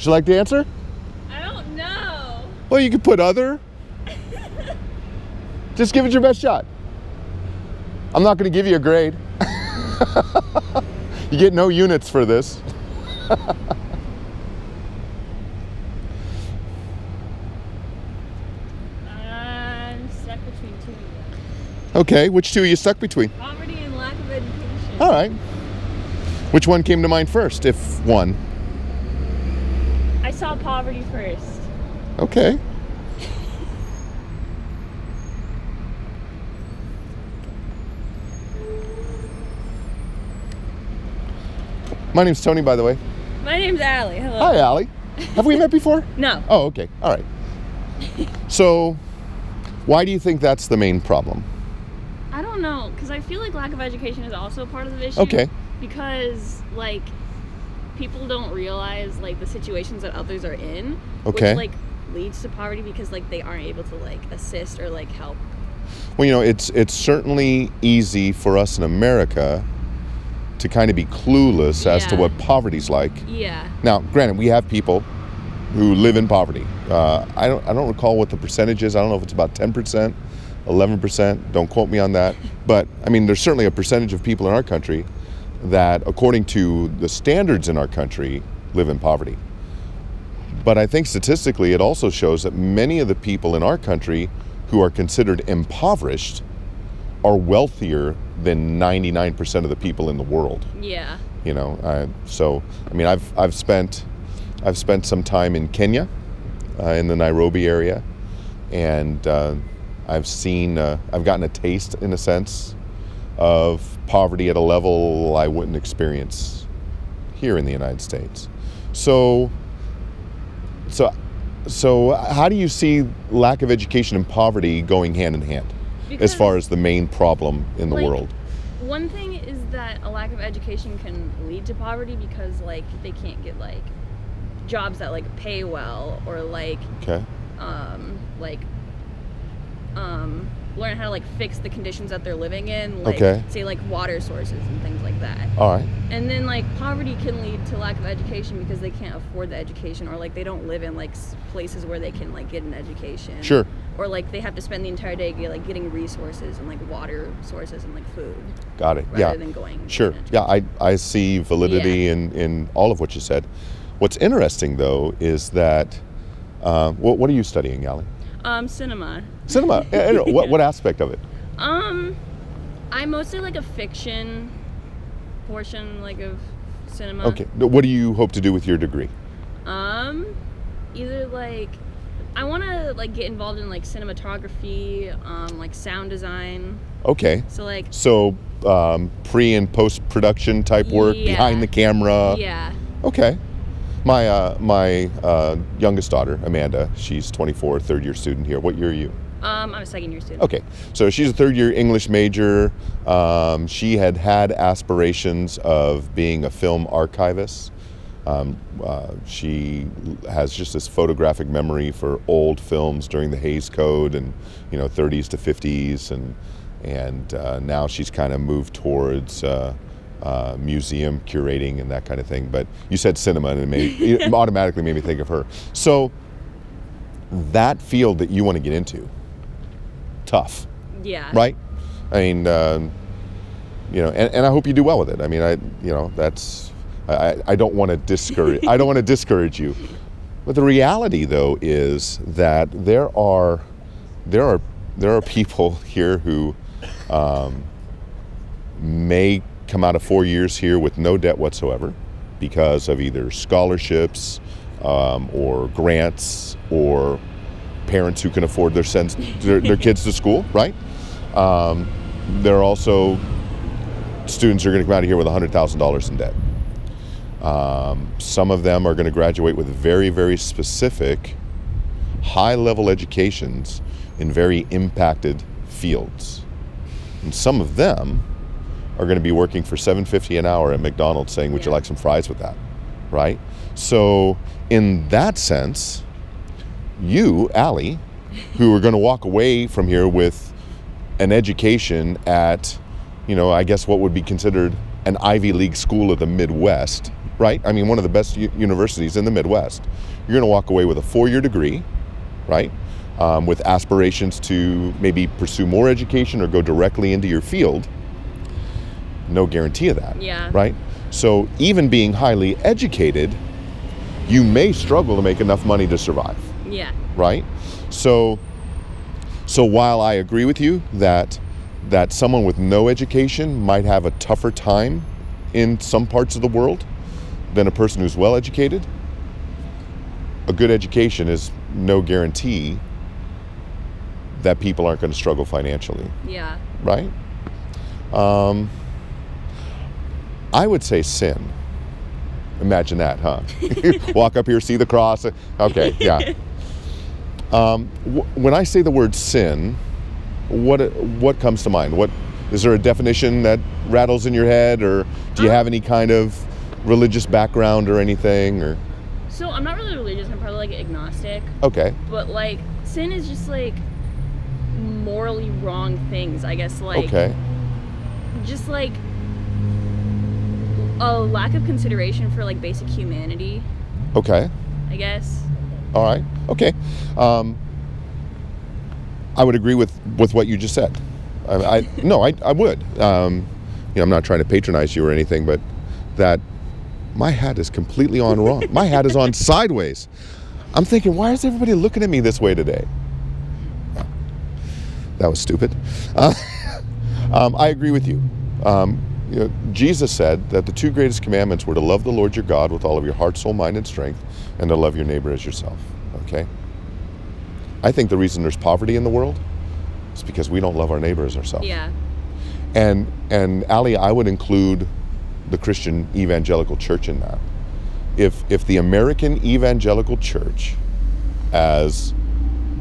Would you like to answer? I don't know. Well, you could put other. Just give it your best shot. I'm not going to give you a grade. you get no units for this. I'm stuck between two. Okay, which two are you stuck between? Poverty and lack of education. All right. Which one came to mind first, if one? I saw poverty first. Okay. My name's Tony, by the way. My name's Allie. Hello. Hi, Allie. Have we met before? No. Oh, okay. All right. So, why do you think that's the main problem? I don't know, because I feel like lack of education is also part of the issue. Okay. Because, like, people don't realize, like, the situations that others are in. Okay. Which, like, leads to poverty because, like, they aren't able to, like, assist or, like, help. Well, you know, it's it's certainly easy for us in America to kind of be clueless as to what poverty's like. Yeah. Now, granted, we have people who live in poverty. Uh, I don't I don't recall what the percentage is. I don't know if it's about ten percent, eleven percent. Don't quote me on that. But I mean, there's certainly a percentage of people in our country that, according to the standards in our country, live in poverty. But I think statistically, it also shows that many of the people in our country who are considered impoverished are wealthier than 99% of the people in the world Yeah. you know uh, so i mean i've i've spent i've spent some time in kenya uh, in the nairobi area and uh, i've seen uh, i've gotten a taste in a sense of poverty at a level i wouldn't experience here in the united states. So so so how do you see lack of education and poverty going hand in hand as far as the main problem in the Like, world? One thing is that a lack of education can lead to poverty because like they can't get like jobs that like pay well or like okay. um like um learn how to like fix the conditions that they're living in like Okay. say like water sources and things like that all right and then like poverty can lead to lack of education because they can't afford the education or like they don't live in like places where they can like get an education Sure. or like they have to spend the entire day like getting resources and like water sources and like food got it rather yeah than going Sure. Yeah, I, I see validity in, in all of what you said. What's interesting, though, is that uh, what, what are you studying, Allie? Um, cinema. Cinema. Yeah, I what, what aspect of it? Um, I'm mostly like a fiction portion, like of cinema. Okay. What do you hope to do with your degree? Um, either like I want to like get involved in like cinematography, um, like sound design. Okay. So like, So um, pre and post production type work Yeah. behind the camera. yeah, Okay. My uh, my uh, youngest daughter, Amanda, she's 24, third year student here. What year are you? um, I'm a second year student. Okay, so she's a third year English major. Um, she had had aspirations of being a film archivist. Um, uh, she has just this photographic memory for old films during the Hays Code and you know 30s to 50s, and and uh, now she's kind of moved towards. Uh, uh, museum curating and that kind of thing, but you said cinema, and it, made, it automatically made me think of her. So, that field that you want to get into, tough, Yeah. right? I mean, um, you know, and, and I hope you do well with it. I mean, I, you know, that's, I, I- don't want to discourage, I don't want to discourage you. But the reality, though, is that there are, there are, there are people here who um, may come out of four years here with no debt whatsoever because of either scholarships um, or grants or parents who can afford their sends their, their kids to school, right? Um, there are also students who are going to come out of here with $100,000 in debt. Um, some of them are going to graduate with very, very specific, high level educations in very impacted fields. And some of them are going to be working for 750 an hour at McDonald's saying, Would you like some fries with that? Right? So, in that sense, you, Allie, who are going to walk away from here with an education at, you know, I guess what would be considered an Ivy League school of the Midwest, right? I mean, one of the best universities in the Midwest. You're going to walk away with a four-year degree, right? Um, with aspirations to maybe pursue more education or go directly into your field. No guarantee of that, Yeah. right? So even being highly educated, you may struggle to make enough money to survive Yeah. right? So, so while I agree with you that that someone with no education might have a tougher time in some parts of the world than a person who's well educated, a good education is no guarantee that people aren't going to struggle financially, Yeah. right? Um, I would say sin. Imagine that, huh? Walk up here, see the cross. Okay, yeah. Um, wh- when I say the word sin, what what comes to mind? What is there a definition that rattles in your head, or do you Um, have any kind of religious background or anything? Or So I'm not really religious. I'm probably like agnostic. okay, But like sin is just like morally wrong things. I guess like okay, just like a lack of consideration for like basic humanity. okay, I guess. all right, okay. Um, I would agree with with what you just said. I, I no, I, I would. Um, you know, I'm not trying to patronize you or anything, but that my hat is completely on wrong. My hat is on sideways. I'm thinking, why is everybody looking at me this way today? That was stupid. Uh, um, I agree with you. Um, you know, Jesus said that the two greatest commandments were to love the Lord your God with all of your heart, soul, mind, and strength, and to love your neighbor as yourself. Okay? I think the reason there's poverty in the world is because we don't love our neighbor as ourselves. Yeah. And and Allie, I would include the Christian evangelical church in that. If if the American evangelical church, as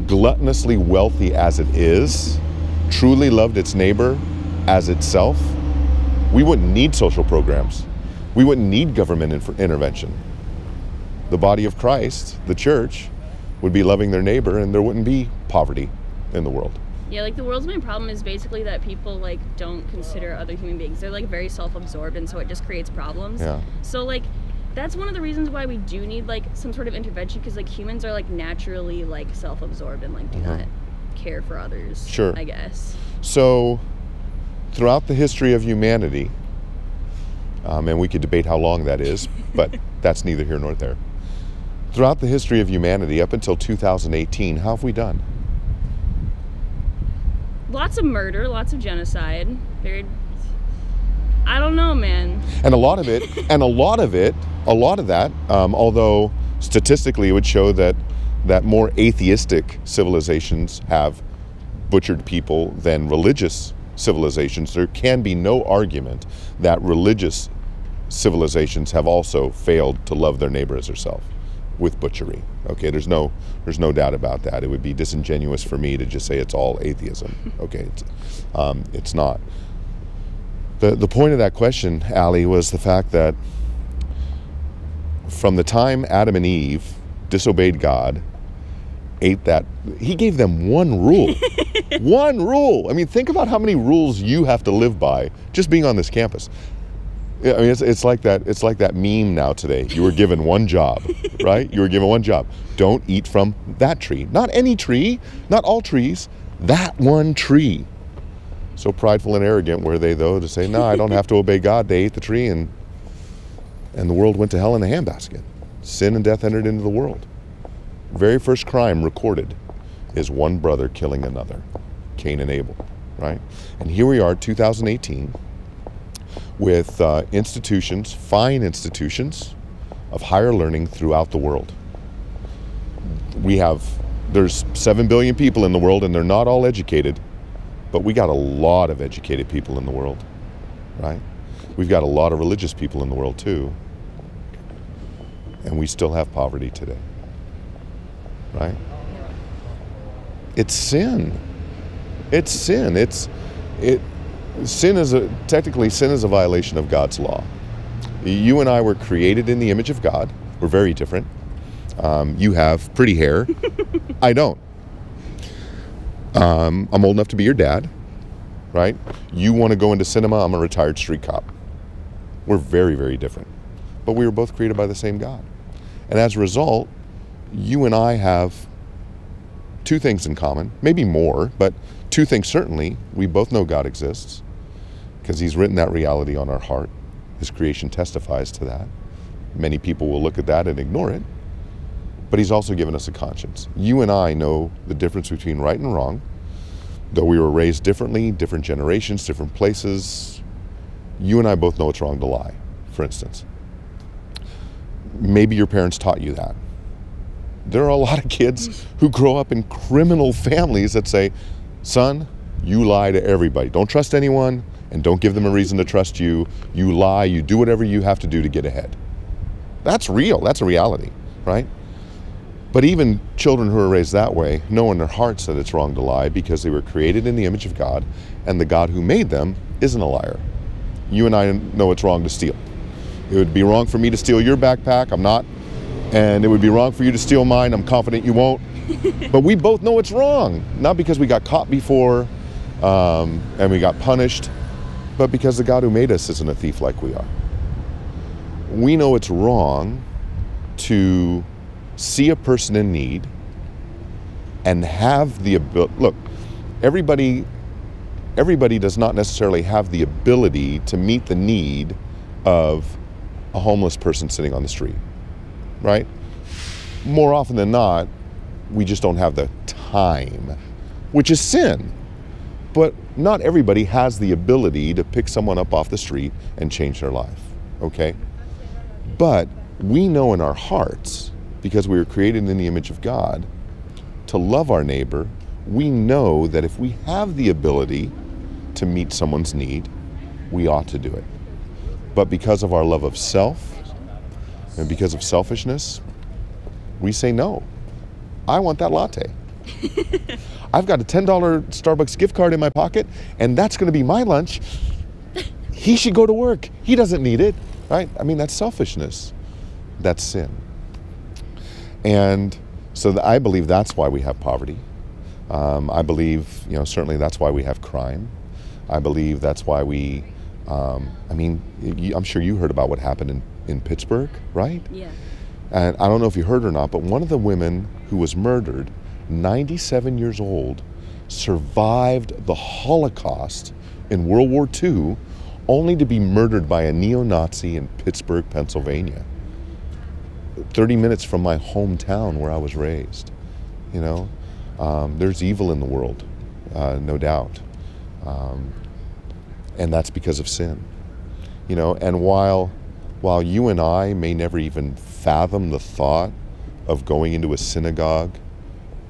gluttonously wealthy as it is, truly loved its neighbor as itself, we wouldn't need social programs. We wouldn't need government inf- intervention. The body of Christ, the church, would be loving their neighbor and there wouldn't be poverty in the world. Yeah, like the world's main problem is basically that people like don't consider other human beings. They're like very self-absorbed and so it just creates problems. Yeah. So like that's one of the reasons why we do need like some sort of intervention because like humans are like naturally like self-absorbed and like do Mhm. not care for others. Sure. I guess. So, throughout the history of humanity, um, and we could debate how long that is, but that's neither here nor there. Throughout the history of humanity, up until 2018, how have we done? Lots of murder, lots of genocide. Very I don't know, man. And a lot of it, and a lot of it, a lot of that, um, although statistically it would show that that more atheistic civilizations have butchered people than religious civilizations, there can be no argument that religious civilizations have also failed to love their neighbor as herself with butchery. Okay, there's no there's no doubt about that. It would be disingenuous for me to just say it's all atheism. Okay, it's, um, it's not. The, the point of that question, Allie, was the fact that from the time Adam and Eve disobeyed God, ate that, he gave them one rule. one rule. I mean, think about how many rules you have to live by just being on this campus. Yeah, I mean, it's, it's like that. It's like that meme now today. You were given one job, right? You were given one job. Don't eat from that tree. Not any tree. Not all trees. That one tree so prideful and arrogant were they though to say no i don't have to obey god they ate the tree and and the world went to hell in a handbasket sin and death entered into the world very first crime recorded is one brother killing another cain and abel right and here we are 2018 with uh, institutions fine institutions of higher learning throughout the world we have there's 7 billion people in the world and they're not all educated but we got a lot of educated people in the world, right? We've got a lot of religious people in the world too. And we still have poverty today, right? It's sin. It's sin. It's it. Sin is a technically sin is a violation of God's law. You and I were created in the image of God. We're very different. Um, you have pretty hair. I don't. Um, I'm old enough to be your dad, right? You want to go into cinema. I'm a retired street cop. We're very, very different. but we were both created by the same God. And as a result, you and I have two things in common, maybe more, but two things certainly. We both know God exists because He's written that reality on our heart. His creation testifies to that. Many people will look at that and ignore it, but He's also given us a conscience. You and I know the difference between right and wrong, though we were raised differently, different generations, different places. You and I both know it's wrong to lie, for instance. Maybe your parents taught you that. There are a lot of kids who grow up in criminal families that say, son, you lie to everybody. Don't trust anyone and don't give them a reason to trust you. You lie, you do whatever you have to do to get ahead. That's real, that's a reality, right? But even children who are raised that way know in their hearts that it's wrong to lie because they were created in the image of God and the God who made them isn't a liar. You and I know it's wrong to steal. It would be wrong for me to steal your backpack, I'm not. And it would be wrong for you to steal mine, I'm confident you won't. but we both know it's wrong, not because we got caught before um, and we got punished, but because the God who made us isn't a thief like we are. We know it's wrong to see a person in need and have the ability. Look, everybody, everybody does not necessarily have the ability to meet the need of a homeless person sitting on the street, right? More often than not, we just don't have the time, which is sin. But not everybody has the ability to pick someone up off the street and change their life, okay? But we know in our hearts, because we were created in the image of God, to love our neighbor, we know that if we have the ability to meet someone's need, we ought to do it. But because of our love of self and because of selfishness, we say no. I want that latte. I've got a $10 Starbucks gift card in my pocket, and that's going to be my lunch. He should go to work. He doesn't need it, right? I mean, that's selfishness. That's sin. And so th- I believe that's why we have poverty. Um, I believe, you know, certainly that's why we have crime. I believe that's why we, um, I mean, I'm sure you heard about what happened in, in Pittsburgh, right? Yeah. And I don't know if you heard or not, but one of the women who was murdered, 97 years old, survived the Holocaust in World War II, only to be murdered by a neo Nazi in Pittsburgh, Pennsylvania. 30 minutes from my hometown where I was raised. You know, um, there's evil in the world, uh, no doubt. Um, and that's because of sin. You know, and while while you and I may never even fathom the thought of going into a synagogue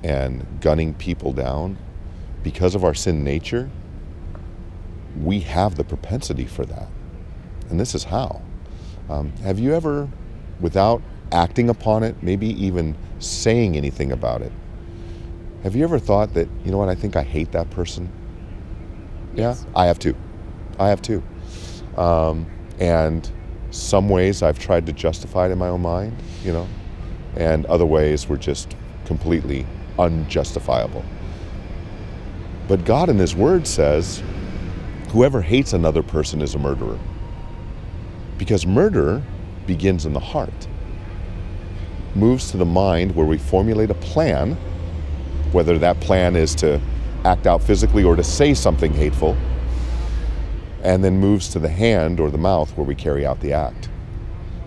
and gunning people down, because of our sin nature, we have the propensity for that. And this is how. Um, have you ever, without acting upon it, maybe even saying anything about it, have you ever thought that, you know what, I think I hate that person? Yes. Yeah, I have too. I have too. Um, and some ways I've tried to justify it in my own mind, you know, and other ways were just completely unjustifiable. But God in His Word says, whoever hates another person is a murderer. Because murder begins in the heart, moves to the mind where we formulate a plan, whether that plan is to act out physically or to say something hateful, and then moves to the hand or the mouth where we carry out the act.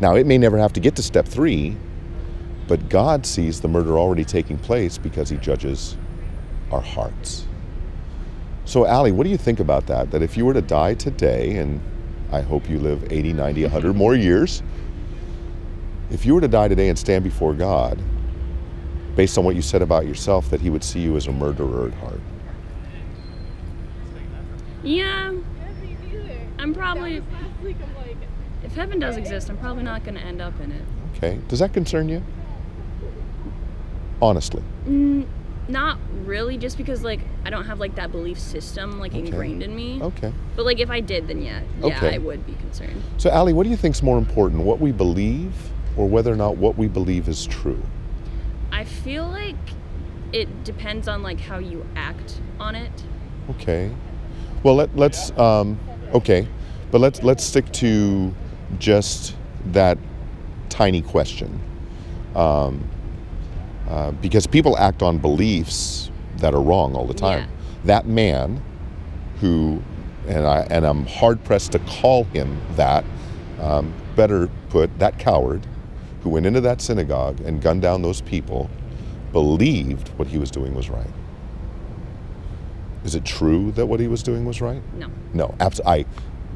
Now, it may never have to get to step three, but God sees the murder already taking place because He judges our hearts. So, Allie, what do you think about that? That if you were to die today, and I hope you live 80, 90, 100 more years, if you were to die today and stand before God, based on what you said about yourself, that He would see you as a murderer at heart. Yeah. Yeah, me neither. I'm probably- last week, I'm like, If heaven does exist, I'm probably not going to end up in it. Okay? Does that concern you? Honestly. Mm, not really, just because like I don't have like that belief system like Okay. ingrained in me. Okay. But like if I did, then yeah, yeah, Okay. I would be concerned. So, Allie, what do you think is more important, what we believe or whether or not what we believe is true? I feel like it depends on like how you act on it. Okay. Well, let, let's, um, okay, but let's, let's stick to just that tiny question. Um, uh, because people act on beliefs that are wrong all the time. Yeah. That man who, and, I, and I'm hard pressed to call him that, um, better put, that coward who went into that synagogue and gunned down those people believed what he was doing was right. Is it true that what he was doing was right? No. No, abs- I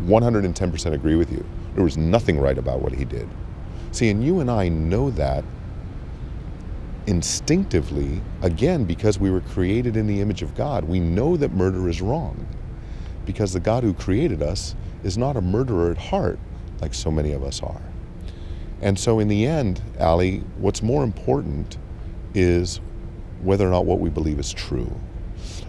110% agree with you. There was nothing right about what he did. See, and you and I know that instinctively, again, because we were created in the image of God. We know that murder is wrong because the God who created us is not a murderer at heart like so many of us are. And so, in the end, Allie, what's more important is whether or not what we believe is true.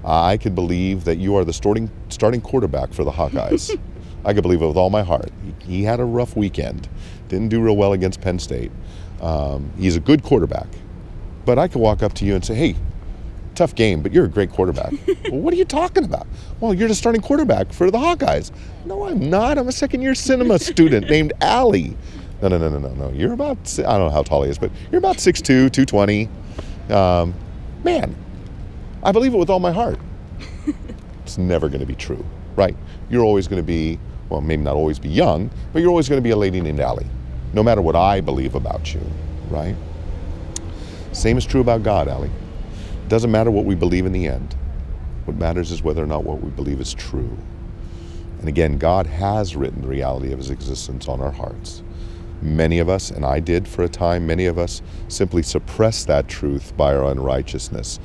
I could believe that you are the starting starting quarterback for the Hawkeyes. I could believe it with all my heart. He, he had a rough weekend, didn't do real well against Penn State. Um, he's a good quarterback, but I could walk up to you and say, "Hey, tough game, but you're a great quarterback." well, what are you talking about? Well, you're the starting quarterback for the Hawkeyes. No, I'm not. I'm a second year cinema student named Allie. No, no, no, no, no, no. You're about I don't know how tall he is, but you're about 6'2", 220. Um, man, I believe it with all my heart. it's never going to be true, right? You're always going to be, well, maybe not always be young, but you're always going to be a lady named Allie, no matter what I believe about you, right? Same is true about God, Allie. Doesn't matter what we believe in the end. What matters is whether or not what we believe is true. And again, God has written the reality of his existence on our hearts. Many of us, and I did for a time, many of us simply suppress that truth by our unrighteousness.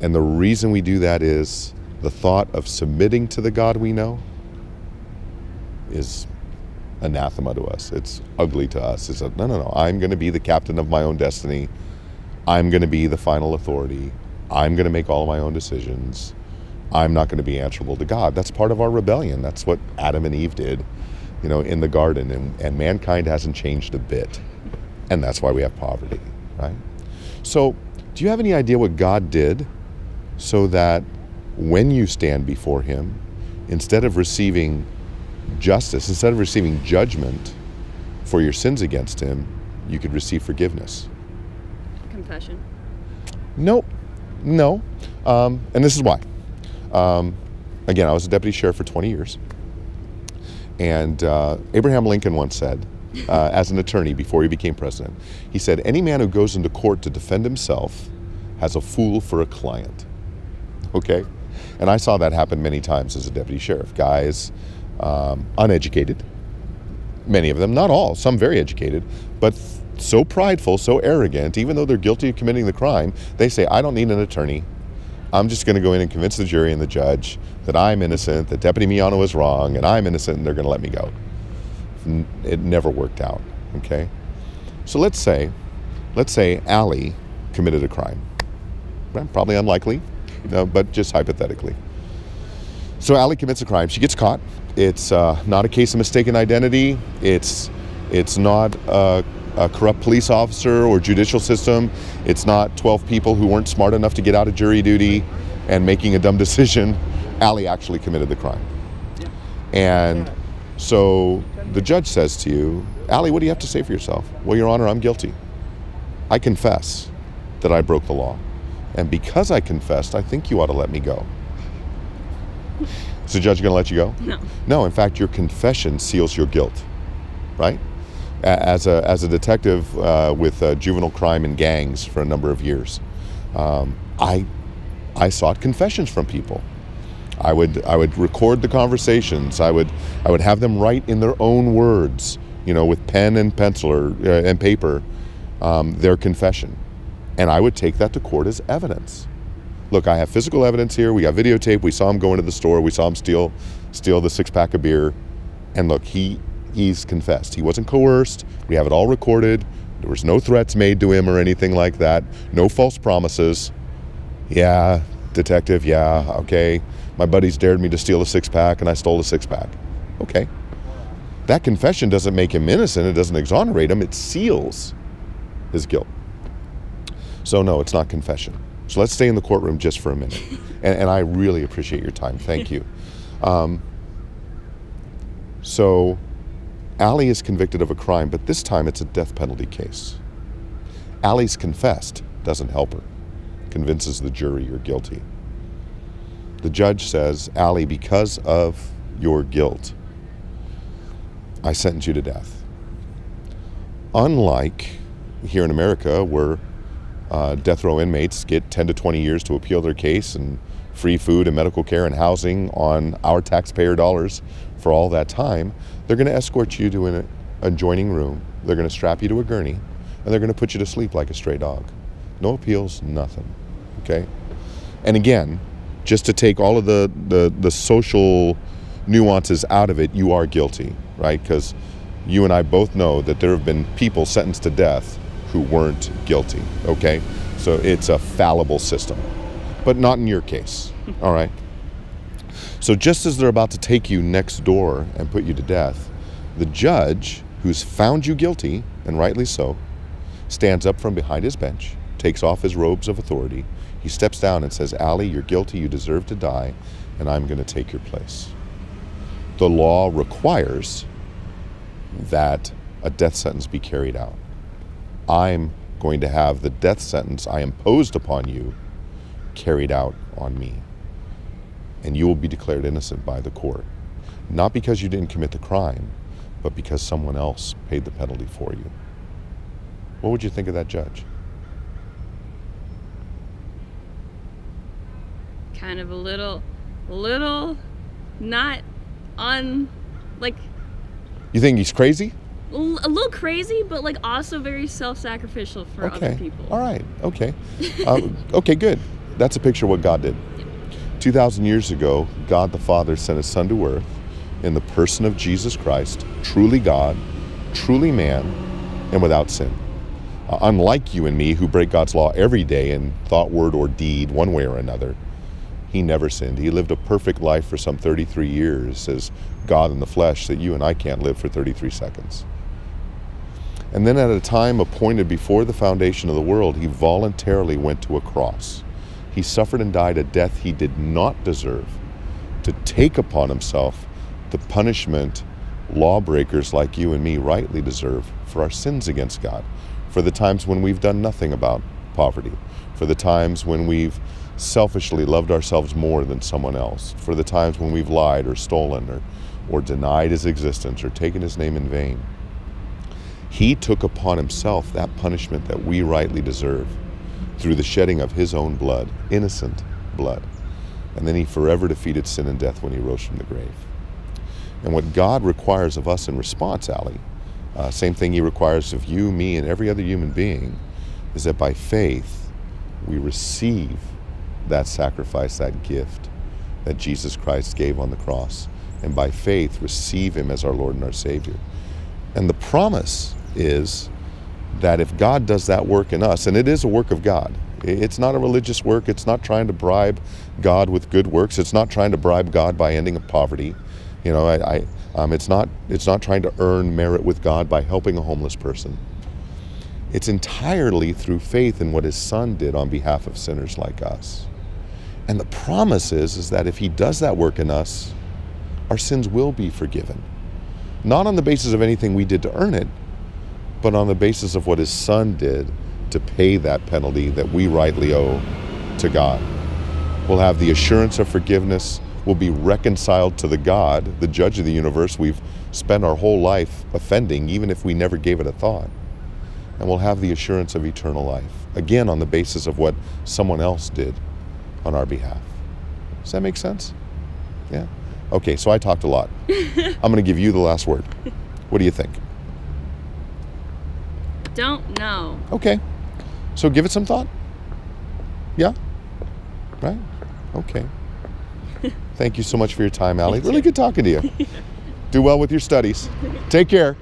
And the reason we do that is the thought of submitting to the God we know is anathema to us. It's ugly to us. It's a, no, no, no. I'm going to be the captain of my own destiny. I'm going to be the final authority. I'm going to make all my own decisions. I'm not going to be answerable to God. That's part of our rebellion. That's what Adam and Eve did, you know, in the garden. And, and mankind hasn't changed a bit. And that's why we have poverty, right? So, do you have any idea what God did so that when you stand before Him, instead of receiving justice, instead of receiving judgment for your sins against Him, you could receive forgiveness? Confession. Nope. No. Um, and this is why. Um, again, I was a deputy sheriff for 20 years. And uh, Abraham Lincoln once said, uh, as an attorney before he became president, he said, Any man who goes into court to defend himself has a fool for a client. Okay? And I saw that happen many times as a deputy sheriff. Guys, um, uneducated, many of them, not all, some very educated, but so prideful, so arrogant, even though they're guilty of committing the crime, they say, I don't need an attorney. I'm just going to go in and convince the jury and the judge that I'm innocent, that Deputy Miano is wrong, and I'm innocent, and they're going to let me go. It never worked out. Okay, so let's say, let's say Allie committed a crime. Probably unlikely, no, but just hypothetically. So Allie commits a crime. She gets caught. It's uh, not a case of mistaken identity. It's it's not a, a corrupt police officer or judicial system. It's not 12 people who weren't smart enough to get out of jury duty and making a dumb decision. Allie actually committed the crime. And so the judge says to you, Allie, what do you have to say for yourself? Well, Your Honor, I'm guilty. I confess that I broke the law. And because I confessed, I think you ought to let me go. Is the judge going to let you go? No. No, in fact, your confession seals your guilt, right? As a, as a detective uh, with uh, juvenile crime and gangs for a number of years, um, I, I sought confessions from people. I would, I would record the conversations. I would, I would have them write in their own words, you know, with pen and pencil or, uh, and paper, um, their confession. And I would take that to court as evidence look, I have physical evidence here. We got videotape. We saw him go into the store. We saw him steal steal the six pack of beer. And look, he he's confessed. He wasn't coerced. We have it all recorded. There was no threats made to him or anything like that. No false promises. Yeah, detective, yeah, okay. My buddies dared me to steal a six pack and I stole a six pack. Okay. That confession doesn't make him innocent. It doesn't exonerate him. It seals his guilt. So no, it's not confession. So let's stay in the courtroom just for a minute. And, and I really appreciate your time. Thank you. Um, so Allie is convicted of a crime, but this time it's a death penalty case. Allie's confessed, doesn't help her, convinces the jury you're guilty. The judge says, Allie, because of your guilt, I sentence you to death. Unlike here in America, where uh, death row inmates get 10 to 20 years to appeal their case and free food and medical care and housing on our taxpayer dollars for all that time, they're going to escort you to an adjoining room. They're going to strap you to a gurney and they're going to put you to sleep like a stray dog. No appeals, nothing. Okay? And again, just to take all of the, the, the social nuances out of it, you are guilty, right? Because you and I both know that there have been people sentenced to death who weren't guilty, okay? So it's a fallible system, but not in your case, all right? So just as they're about to take you next door and put you to death, the judge, who's found you guilty, and rightly so, stands up from behind his bench, takes off his robes of authority. He steps down and says, Allie, you're guilty, you deserve to die, and I'm going to take your place. The law requires that a death sentence be carried out. I'm going to have the death sentence I imposed upon you carried out on me. And you will be declared innocent by the court. Not because you didn't commit the crime, but because someone else paid the penalty for you. What would you think of that judge? Kind of a little, little, not on, like, You think he's crazy? A little crazy, but like also very self-sacrificial for okay. other people. All right. Okay. um, okay. Good. That's a picture of what God did. Two thousand years ago, God the Father sent His Son to earth in the person of Jesus Christ, truly God, truly man, and without sin. Uh, unlike you and me, who break God's law every day in thought, word, or deed, one way or another, He never sinned. He lived a perfect life for some 33 years as God in the flesh that you and I can't live for 33 seconds. And then at a time appointed before the foundation of the world, he voluntarily went to a cross. He suffered and died a death he did not deserve to take upon himself the punishment lawbreakers like you and me rightly deserve for our sins against God, for the times when we've done nothing about poverty, for the times when we've selfishly loved ourselves more than someone else, for the times when we've lied or stolen or, or denied his existence or taken his name in vain. He took upon himself that punishment that we rightly deserve through the shedding of his own blood, innocent blood. And then he forever defeated sin and death when he rose from the grave. And what God requires of us in response, Allie, uh, same thing he requires of you, me, and every other human being, is that by faith we receive that sacrifice, that gift that Jesus Christ gave on the cross. And by faith receive him as our Lord and our Savior. And the promise is that if God does that work in us, and it is a work of God, it's not a religious work, it's not trying to bribe God with good works, it's not trying to bribe God by ending poverty. You know, I, I um, it's not it's not trying to earn merit with God by helping a homeless person. It's entirely through faith in what His Son did on behalf of sinners like us. And the promise is, is that if He does that work in us, our sins will be forgiven. Not on the basis of anything we did to earn it, but on the basis of what his son did to pay that penalty that we rightly owe to God. We'll have the assurance of forgiveness. We'll be reconciled to the God, the judge of the universe we've spent our whole life offending, even if we never gave it a thought. And we'll have the assurance of eternal life, again, on the basis of what someone else did on our behalf. Does that make sense? Yeah? Okay, so I talked a lot. I'm going to give you the last word. What do you think? Don't know. Okay. So give it some thought. Yeah? Right? Okay. Thank you so much for your time, Allie. Really good talking to you. Do well with your studies. Take care.